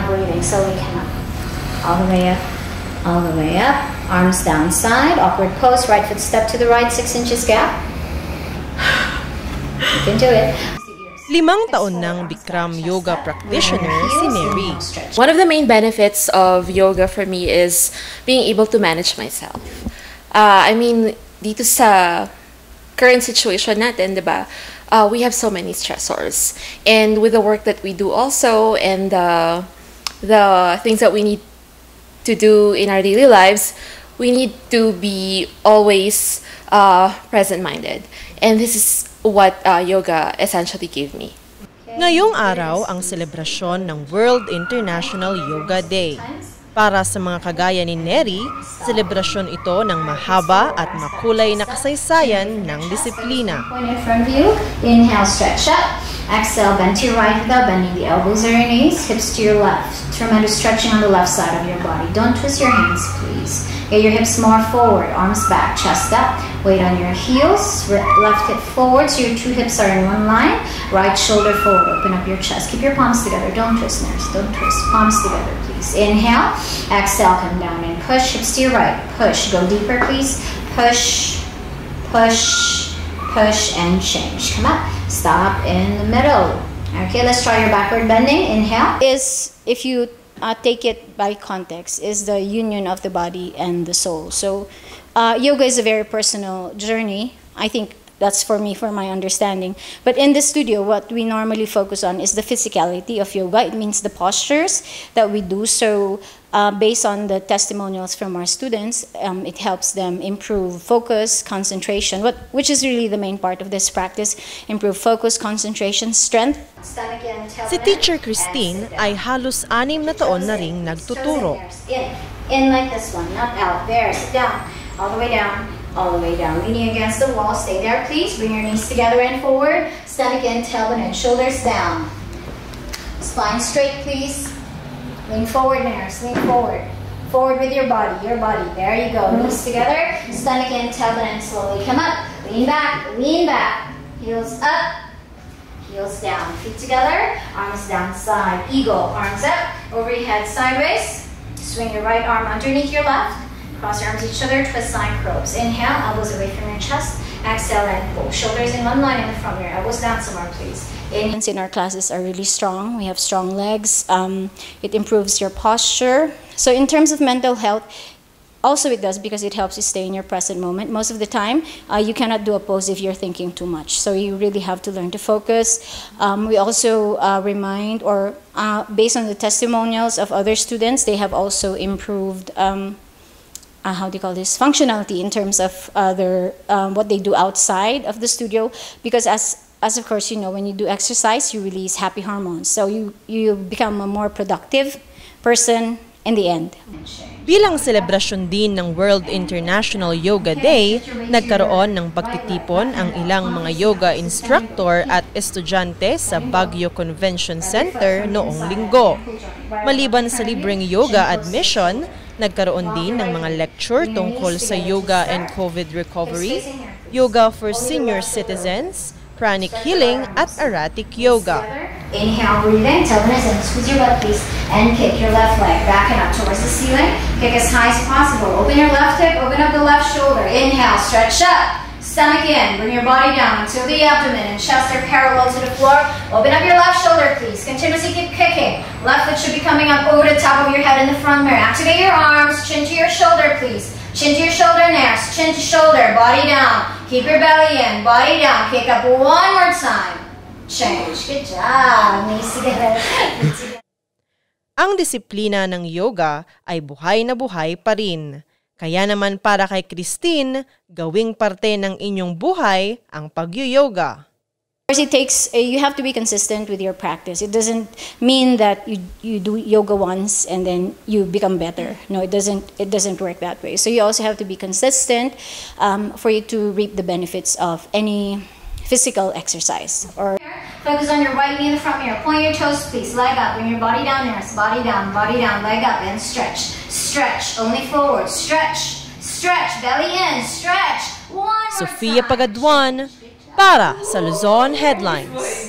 now breathing. Slowly come up. All the way up. All the way up. Arms down side. Awkward pose. Right foot step to the right. Six inches gap. You can do it. Limang taon ng Bikram yoga practitioner si Mary. One of the main benefits of yoga for me is being able to manage myself. Uh, I mean, dito sa current situation natin, di ba, uh, we have so many stressors. And with the work that we do also and the, the things that we need to do in our daily lives, we need to be always uh, present-minded. And this is what uh, yoga essentially gave me. Ngayong araw ang selebrasyon ng World International Yoga Day. Para sa mga kagaya ni Neri, selebrasyon ito ng mahaba at makulay na kasaysayan ng disiplina. Point in front view. Inhale, stretch up. Exhale, bend to your right without bending the elbows or your knees. Hips to your left. Tremendous stretching on the left side of your body. Don't twist your hands, please. Get your hips more forward, arms back, chest up. Weight on your heels. Left hip forward so your two hips are in one line. Right shoulder forward. Open up your chest. Keep your palms together. Don't twist, nurse. Don't twist. Palms together, please. Inhale. Exhale, come down and push. Hips to your right. Push. Go deeper, please. Push, push, push, and change. Come up. Stop in the middle. Okay, let's try your backward bending. Inhale. Is if you uh, take it by context, is the union of the body and the soul. So, uh, yoga is a very personal journey. I think that's for me, for my understanding. But in the studio, what we normally focus on is the physicality of yoga. It means the postures that we do. So, uh, based on the testimonials from our students, um, it helps them improve focus, concentration, what, which is really the main part of this practice. Improve focus, concentration, strength. Si Teacher Christine ay halos anim na taon na ring nagtuturo. In, in like this one, not out. There, sit down. All the way down, all the way down. Leaning against the wall, stay there please. Bring your knees together and forward. Stand again, tailbone and shoulders down. Spine straight please. Lean forward, nurse. Lean forward. Forward with your body, your body. There you go. Knees together. Stand again, tailbone and slowly come up. Lean back, lean back. Heels up, heels down. Feet together, arms down side. Eagle, arms up, over your head sideways. Swing your right arm underneath your left. Cross your arms each other, twist side crowes. Inhale, elbows away from your chest. Exhale and pull. Shoulders in one line in the front, your elbows down somewhere, please. In, in our classes are really strong. We have strong legs. Um, it improves your posture. So in terms of mental health, also it does because it helps you stay in your present moment. Most of the time, uh, you cannot do a pose if you're thinking too much. So you really have to learn to focus. Um, we also uh, remind, or uh, based on the testimonials of other students, they have also improved. Um, uh, how do you call this functionality in terms of uh, their um, what they do outside of the studio. Because as as of course you know when you do exercise you release happy hormones. So you you become a more productive person in the end. Bilang selebrasyon din ng World International Yoga Day, nagkaroon ng pagtitipon ang ilang mga yoga instructor at estudyante sa Baguio Convention Center noong linggo. Maliban sa libreng yoga admission, nagkaroon din ng mga lecture tungkol sa yoga and COVID recovery, yoga for senior citizens, pranic healing at erratic yoga. Inhale, breathe in, tailbone is in. Squeeze your butt, please. And kick your left leg back and up towards the ceiling. Kick as high as possible. Open your left hip, open up the left shoulder. Inhale, stretch up. Stomach in. Bring your body down until the abdomen and chest are parallel to the floor. Open up your left shoulder, please. Continuously keep kicking. Left foot should be coming up over the top of your head in the front mirror. Activate your arms. Chin to your shoulder, please. Chin to your shoulder next. Chin to shoulder. Body down. Keep your belly in. Body down. Kick up one more time. Change. Good job. Ang disiplina ng yoga ay buhay na buhay pa rin. Kaya naman para kay Christine, gawing parte ng inyong buhay ang pagyo-yoga. It takes you have to be consistent with your practice. It doesn't mean that you you do yoga once and then you become better. No, it doesn't. It doesn't work that way. So you also have to be consistent um, for you to reap the benefits of any physical exercise or focus on your right knee in the front mirror. Point your toes please. Leg up. Bring your body down there body down body down. Leg up and stretch. Stretch. Only forward. Stretch. Stretch. Belly in. Stretch. One Sofia Pagaduan para sa Luzon Headlines.